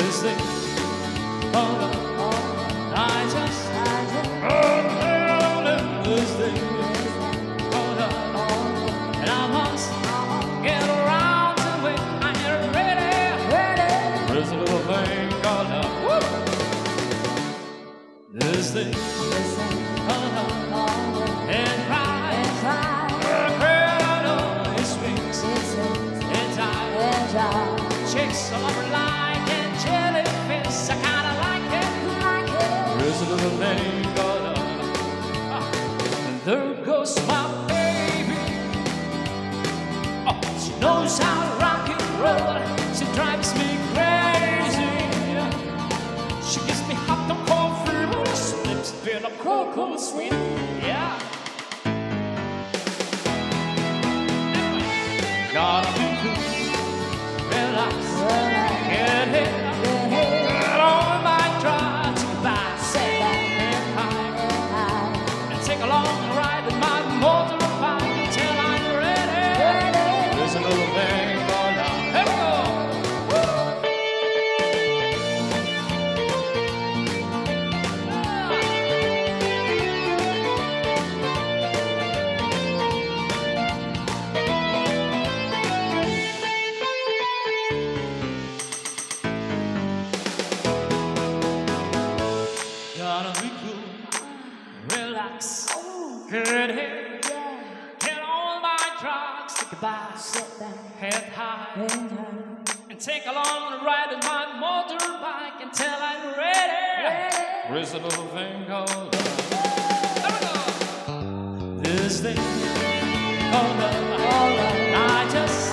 This thing called love. I just, oh, love. And I must get around to it. I ready. There's a little thing called love. This there goes my baby. Oh, she knows how to rock and roll. She drives me crazy. She gives me hot and cold fever. Slips been a cold, cold sweet. Yeah. Gotta be Gotta be cool, relax, get hit, get on my drugs, take a bath, head high, and take a long ride in my motorbike until I'm ready. There's a little thing called love. There we go. This thing called love. I just